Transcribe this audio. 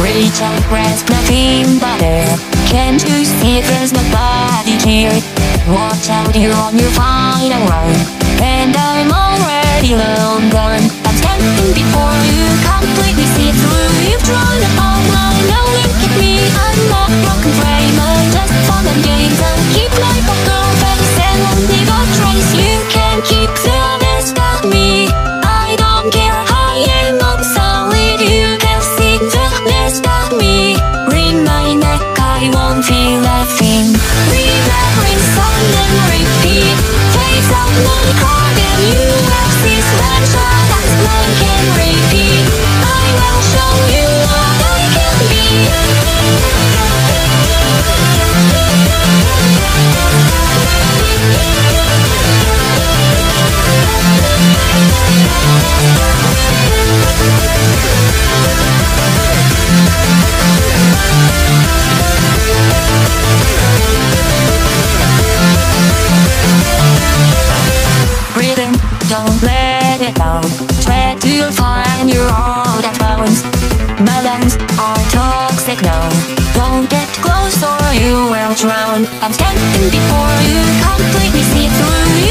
Reach out, grasp nothing but air Can't you see there's nobody here? Watch out, you're on your final run. And I'm already long gone. I'm standing before you, completely see through. You've drawn a whole line, no look at me. I'm not broken frame, I'm just fun and games And keep on girl face and only got trace. You can keep the best of me. I don't care you am solid You. Can see the best of me. Ring my neck, I won't feel a thing Remembering don't let it down. Try to find your own that My Melons are toxic now. Don't get close or you will drown. I'm standing before you, completely see through.